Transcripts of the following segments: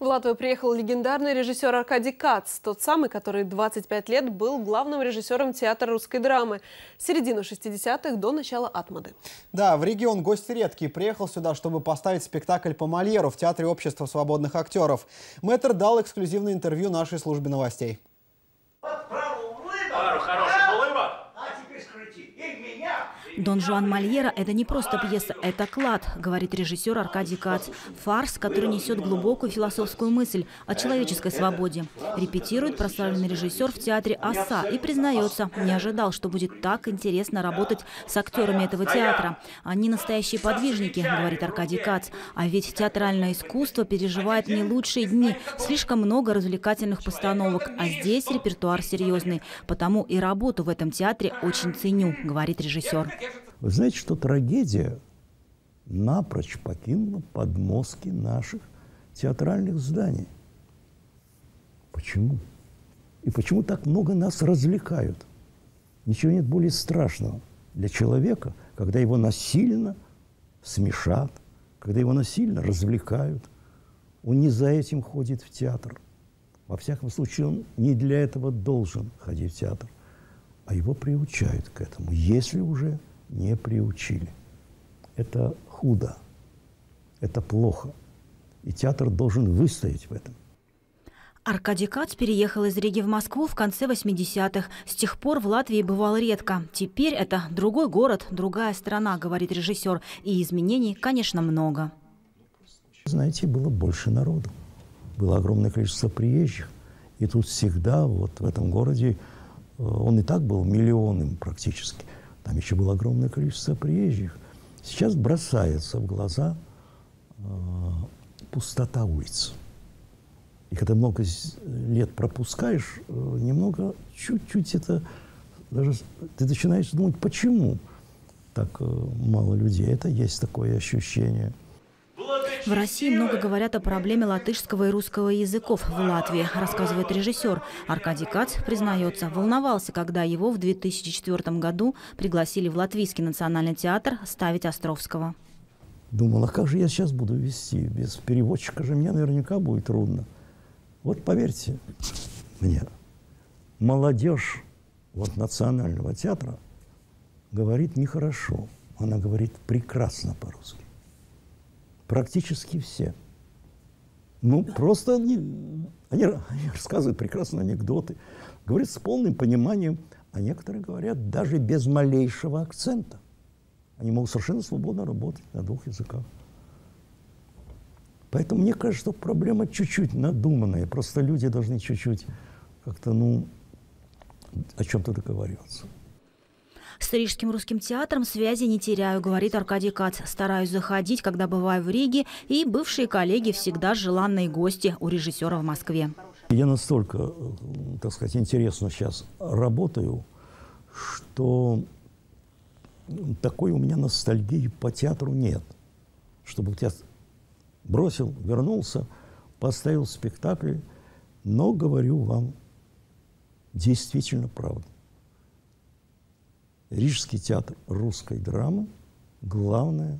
В Латвию приехал легендарный режиссер Аркадий Кац, тот самый, который 25 лет был главным режиссером театра русской драмы с середины 60-х до начала Атмады. Да, в регион гость редкий. Приехал сюда, чтобы поставить спектакль по Мольеру в Театре общества свободных актеров. Мэтр дал эксклюзивное интервью нашей службе новостей. Дон Жуан Мольера – это не просто пьеса, это клад, говорит режиссер Аркадий Кац. Фарс, который несет глубокую философскую мысль о человеческой свободе. Репетирует прославленный режиссер в театре «Оса» и признается, не ожидал, что будет так интересно работать с актерами этого театра. Они настоящие подвижники, говорит Аркадий Кац. А ведь театральное искусство переживает не лучшие дни. Слишком много развлекательных постановок, а здесь репертуар серьезный. Потому и работу в этом театре очень ценю, говорит режиссер. Вы знаете, что трагедия напрочь покинула подмостки наших театральных зданий. Почему? И почему так много нас развлекают? Ничего нет более страшного для человека, когда его насильно смешат, когда его насильно развлекают. Он не за этим ходит в театр. Во всяком случае, он не для этого должен ходить в театр, а его приучают к этому, если уже не приучили. Это худо, это плохо. И театр должен выстоять в этом. Аркадий Кац переехал из Риги в Москву в конце 80-х. С тех пор в Латвии бывал редко. Теперь это другой город, другая страна, говорит режиссер. И изменений, конечно, много. Знаете, было больше народу. Было огромное количество приезжих. И тут всегда, вот в этом городе, он и так был миллионным практически – там еще было огромное количество приезжих. Сейчас бросается в глаза э, пустота улиц. И когда много лет пропускаешь, э, немного, чуть-чуть это, даже ты начинаешь думать, почему так э, мало людей. Это есть такое ощущение – в России много говорят о проблеме латышского и русского языков в Латвии, рассказывает режиссер. Аркадий Кац признается, волновался, когда его в 2004 году пригласили в Латвийский национальный театр ставить Островского. Думал, а как же я сейчас буду вести? Без переводчика же мне наверняка будет трудно. Вот поверьте мне, молодежь вот национального театра говорит нехорошо. Она говорит прекрасно по-русски. Практически все. Ну, просто они, они, они рассказывают прекрасные анекдоты, говорят с полным пониманием, а некоторые говорят даже без малейшего акцента. Они могут совершенно свободно работать на двух языках. Поэтому мне кажется, что проблема чуть-чуть надуманная. Просто люди должны чуть-чуть как-то, ну, о чем-то договариваться. С Рижским русским театром связи не теряю, говорит Аркадий Кац. Стараюсь заходить, когда бываю в Риге, и бывшие коллеги всегда желанные гости у режиссера в Москве. Я настолько, так сказать, интересно сейчас работаю, что такой у меня ностальгии по театру нет. Чтобы я бросил, вернулся, поставил спектакль, но говорю вам действительно правду. Рижский театр русской драмы – главная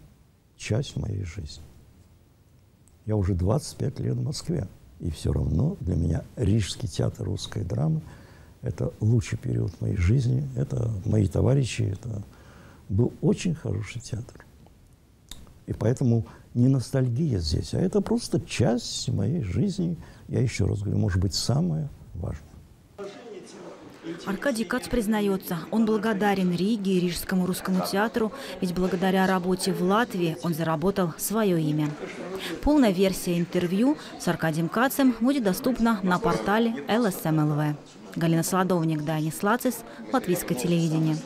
часть моей жизни. Я уже 25 лет в Москве, и все равно для меня Рижский театр русской драмы – это лучший период моей жизни, это мои товарищи, это был очень хороший театр. И поэтому не ностальгия здесь, а это просто часть моей жизни. Я еще раз говорю, может быть, самое важное. Аркадий Кац признается, он благодарен Риге и Рижскому русскому театру, ведь благодаря работе в Латвии он заработал свое имя. Полная версия интервью с Аркадием Кацем будет доступна на портале ЛСМЛВ. Галина Солодовник, Дани Слацис, Латвийское телевидение.